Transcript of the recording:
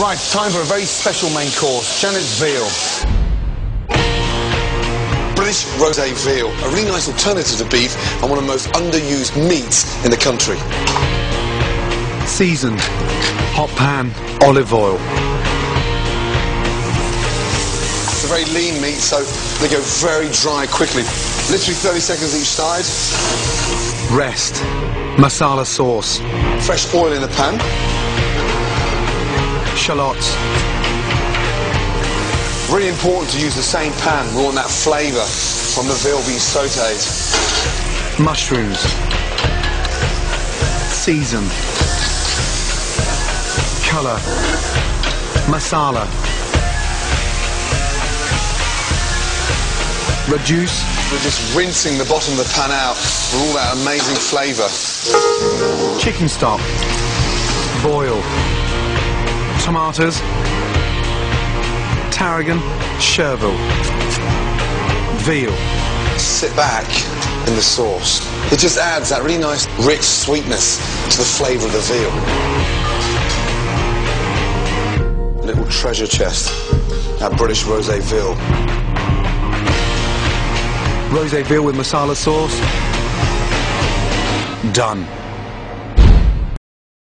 Right, time for a very special main course, Janet's veal. British rosé veal, a really nice alternative to beef and one of the most underused meats in the country. Seasoned. Hot pan. Olive oil. It's a very lean meat, so they go very dry quickly. Literally 30 seconds each side. Rest. Marsala sauce. Fresh oil in the pan. Shallots. Really important to use the same pan. We want that flavour from the veal being sautéed. Mushrooms. Season. Colour. Marsala. Reduce. We're just rinsing the bottom of the pan out for all that amazing flavour. Chicken stock. Boil. Tomatoes. Tarragon. Chervil. Veal. Sit back in the sauce. It just adds that really nice, rich sweetness to the flavour of the veal. Little treasure chest. That British rosé veal. Rosé veal with marsala sauce. Done.